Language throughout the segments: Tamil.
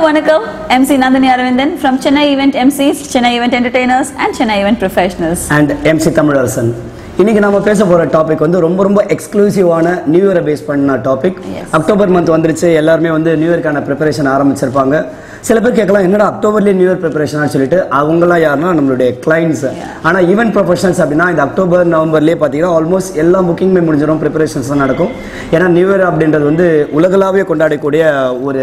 வணக்கம். MC Nandini Aravindan from Chennai Event MCs, Chennai Event Entertainers and Chennai Event Professionals. And MC Tamilarasan இன்னைக்கு நம்ம பேச போற டாபிக் வந்து ரொம்ப ரொம்ப எக்ஸ்க்ளூசிவான நியூ இயரை பேஸ் பண்ண டாபிக். அக்டோபர் மந்த் வந்துருச்சு. எல்லாருமே வந்து நியூ இயர்க்கான ப்ரிப்பரேஷன் ஆரம்பிச்சிருப்பாங்க. சில பேர் கேட்கலாம் என்னடா அக்டோபர்லேயே நியூ இயர் ப்ரிப்பரேஷனாக சொல்லிட்டு அவங்களாம் யாருன்னா நம்மளுடைய கிளைண்ட்ஸ் ஆனால் ஈவென்ட் ப்ரொஃபஷனல்ஸ் அப்படின்னா இந்த அக்டோபர் நவம்பர்லேயே பார்த்தீங்கன்னா ஆல்மோஸ்ட் எல்லா புக்கிங்குமே முடிஞ்சிடும் ப்ரிப்பரேஷன்ஸ் தான் நடக்கும். ஏன்னா நியூ இயர் அப்படின்றது வந்து உலகளாவே கொண்டாடக்கூடிய ஒரு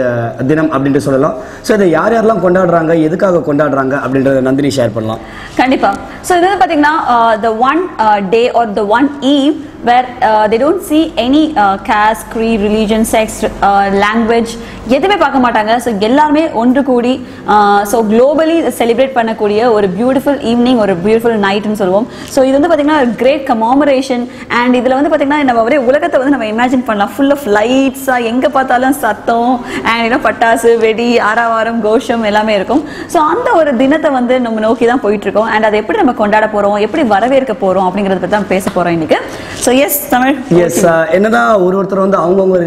தினம் அப்படின்ட்டு சொல்லலாம். ஸோ இதை யார் யாரெல்லாம் கொண்டாடுறாங்க எதுக்காக கொண்டாடுறாங்க அப்படின்றத நந்தினி ஷேர் பண்ணலாம். கண்டிப்பா. ஸோ இது வந்து பார்த்தீங்கன்னா the one day or the one eve where they don't see any caste creed religion sex language uh, எதுவுமே பார்க்க மாட்டாங்க. ஸோ எல்லாருமே ஒன்று கூடி ஸோ குளோபலி செலிப்ரேட் பண்ணக்கூடிய ஒரு பியூட்டிஃபுல் ஈவினிங் ஒரு பியூட்டிஃபுல் நைட்னு சொல்லுவோம். ஸோ இது வந்து பார்த்தீங்கன்னா ஒரு கிரேட் கமாமரேஷன் அண்ட் இதில் வந்து பார்த்தீங்கன்னா நம்ம ஒரே உலகத்தை வந்து நம்ம இமேஜின் பண்ணலாம். ஃபுல் ஆஃப் லைட்ஸாக எங்கே பார்த்தாலும் சத்தம் அண்ட் இன்னும் பட்டாசு வெடி ஆரவாரம் கோஷம் எல்லாமே இருக்கும். ஸோ அந்த ஒரு தினத்தை வந்து நம்ம நோக்கி தான் போயிட்டு இருக்கோம். அண்ட் அதை எப்படி நம்ம கொண்டாட போறோம்? எப்படி வரவேற்க போறோம்? அப்படிங்கறத பத்தி தான் பேச போறோம் இன்னைக்கு. ஸோ எஸ் தமிழ் எஸ் என்னதான் ஒரு ஒருத்தர் வந்து அவங்கவுங்க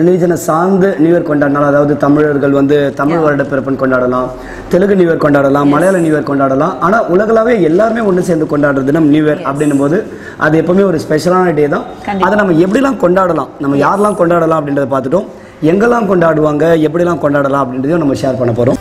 ரிலீஜனை சார்ந்து நியூ இயர் கொண்டாடினாலும் அதாவது தமிழர்கள் வந்து தமிழ் வருட பிறப்பன் கொண்டாடலாம் தெலுங்கு நியூ இயர் கொண்டாடலாம் மலையாள நியூ இயர் கொண்டாடலாம். ஆனா உலகளாவே எல்லாருமே ஒன்று சேர்ந்து கொண்டாடுறது தினம் நியூ இயர் அப்படின்னும் போது அது எப்பவுமே ஒரு ஸ்பெஷலான டே தான். அதை நம்ம எப்படிலாம் கொண்டாடலாம் நம்ம யாரெல்லாம் கொண்டாடலாம் அப்படின்றத பார்த்துட்டோம். எங்கெல்லாம் கொண்டாடுவாங்க எப்படிலாம் கொண்டாடலாம் அப்படின்றதையும் நம்ம ஷேர் பண்ண போறோம்.